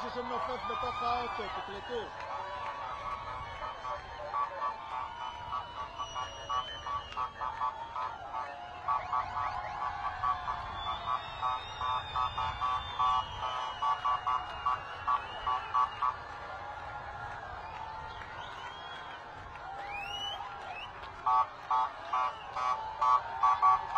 πίσω σε μια φάση με τα ha ha ha ha ha ha ha